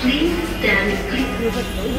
Please stand clear.